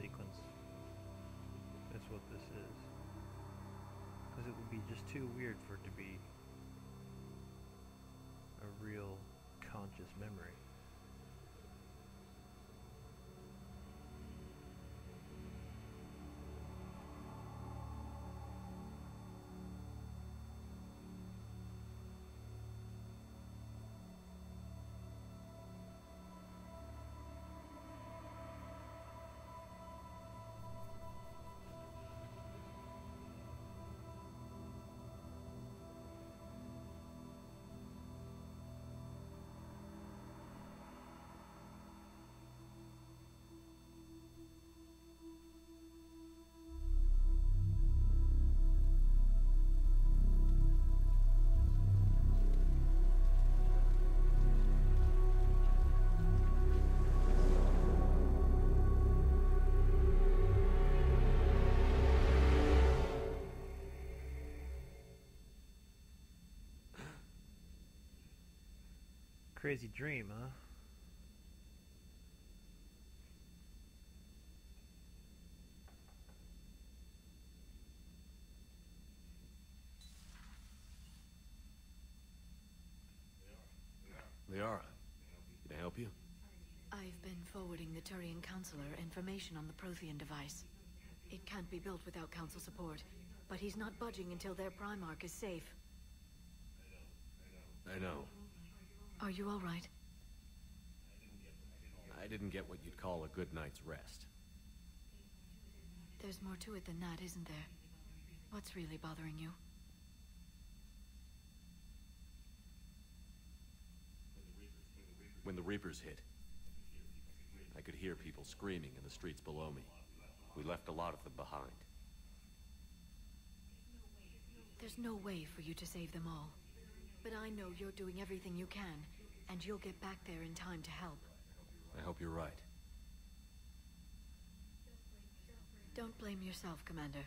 sequence. That's what this is. Because it would be just too weird for it to be a real conscious memory. Crazy dream, huh? Liara, can I help you? I've been forwarding the Turian Councilor information on the Prothean device. It can't be built without Council support, but he's not budging until their Primarch is safe. I know. Are you all right? I didn't get what you'd call a good night's rest. There's more to it than that, isn't there? What's really bothering you? When the Reapers hit, I could hear people screaming in the streets below me. We left a lot of them behind. There's no way for you to save them all. But I know you're doing everything you can, and you'll get back there in time to help. I hope you're right. Don't blame yourself, Commander.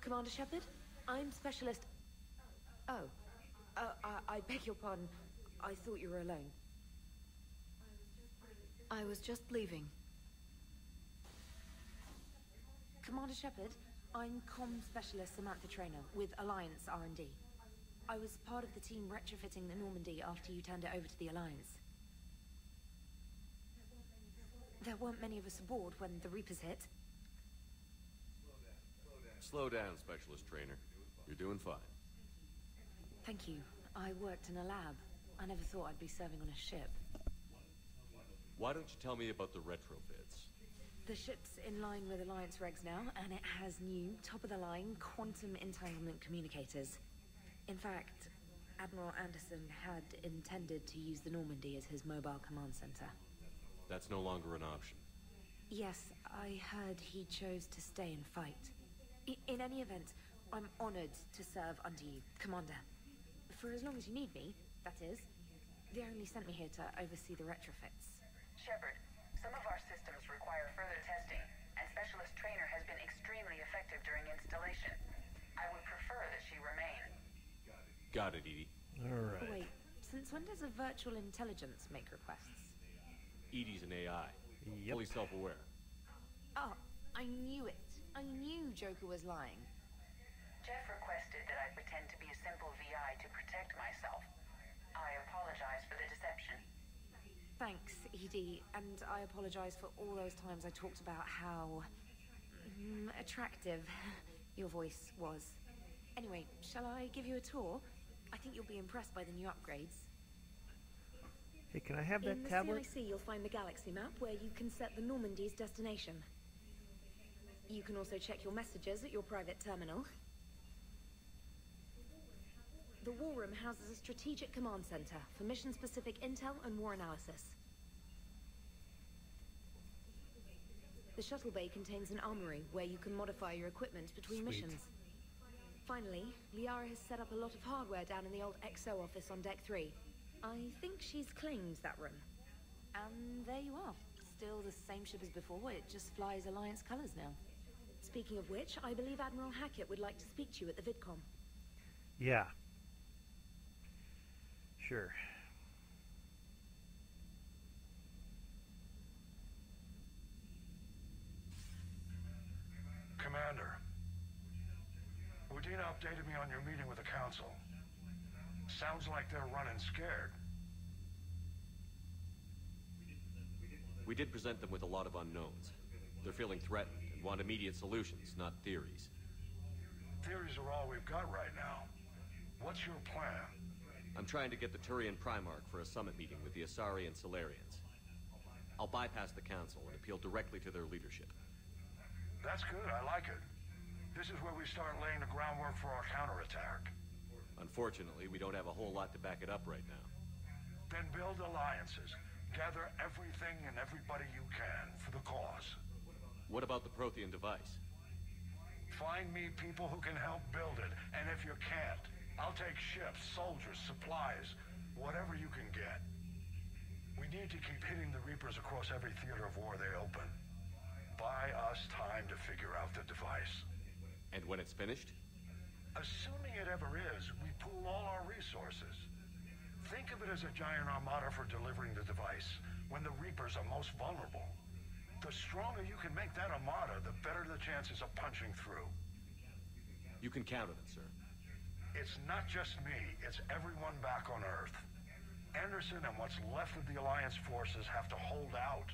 Commander Shepard? I'm Specialist... Oh. Uh, I, I beg your pardon. I thought you were alone. I was just leaving. Commander Shepard, I'm Com Specialist Samantha Traynor with Alliance R&D. I was part of the team retrofitting the Normandy after you turned it over to the Alliance. There weren't many of us aboard when the Reapers hit. Slow down, Specialist Traynor. You're doing fine. Thank you. I worked in a lab. I never thought I'd be serving on a ship. Why don't you tell me about the retrofits? The ship's in line with Alliance regs now, and it has new, top-of-the-line, quantum entanglement communicators. In fact, Admiral Anderson had intended to use the Normandy as his mobile command center. That's no longer an option. Yes, I heard he chose to stay and fight. I in any event, I'm honored to serve under you, Commander. For as long as you need me, that is. They only sent me here to oversee the retrofits. Shepard, some of our systems require further testing, and Specialist Traynor has been extremely effective during installation. I would prefer that she remain. Got it, EDI. Alright. Wait, since when does a virtual intelligence make requests? EDI's an AI. Yep. Fully self-aware. Oh, I knew it. I knew Joker was lying. Jeff requested that I pretend to be a simple VI to protect myself. I apologize for the deception. Thanks, EDI, and I apologize for all those times I talked about how mm, attractive your voice was. Anyway, shall I give you a tour? I think you'll be impressed by the new upgrades. Hey, can I have that In the tablet? CIC, you'll find the galaxy map where you can set the Normandy's destination. You can also check your messages at your private terminal. The War Room houses a strategic command center for mission-specific intel and war analysis. The shuttle bay contains an armory where you can modify your equipment between Sweet. missions. Finally, Liara has set up a lot of hardware down in the old XO office on Deck 3. I think she's claimed that room. And there you are. Still the same ship as before, it just flies Alliance colors now. Speaking of which, I believe Admiral Hackett would like to speak to you at the VidCom. Yeah. Sure. Commander, Udina updated me on your meeting with the Council. Sounds like they're running scared. We did present them with a lot of unknowns. They're feeling threatened and want immediate solutions, not theories. Theories are all we've got right now. What's your plan? I'm trying to get the Turian Primarch for a summit meeting with the Asari and Salarians. I'll bypass the Council and appeal directly to their leadership. That's good, I like it. This is where we start laying the groundwork for our counterattack. Unfortunately, we don't have a whole lot to back it up right now. Then build alliances. Gather everything and everybody you can for the cause. What about the Prothean device? Find me people who can help build it, and if you can't, I'll take ships, soldiers, supplies, whatever you can get. We need to keep hitting the Reapers across every theater of war they open. Buy us time to figure out the device. And when it's finished? Assuming it ever is, we pool all our resources. Think of it as a giant armada for delivering the device when the Reapers are most vulnerable. The stronger you can make that armada, the better the chances of punching through. You can count on it, sir. It's not just me, it's everyone back on Earth. Anderson and what's left of the Alliance forces have to hold out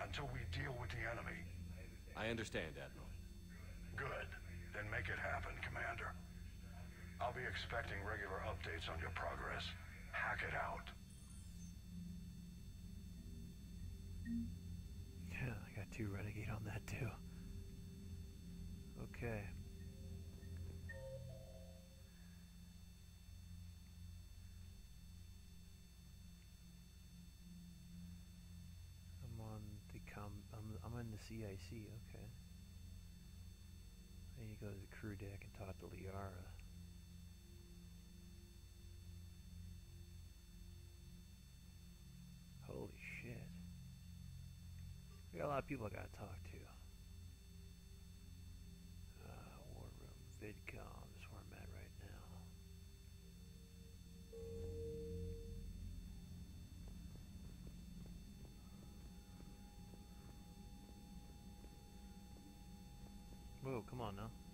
until we deal with the enemy. I understand, Admiral. Good. Then make it happen, Commander. I'll be expecting regular updates on your progress. Hackett out. Yeah, I got two Renegade on that too. Okay. In the CIC. Okay. I you go to the crew deck and talk to Liara. Holy shit. We got a lot of people I gotta talk to. Oh, don't know.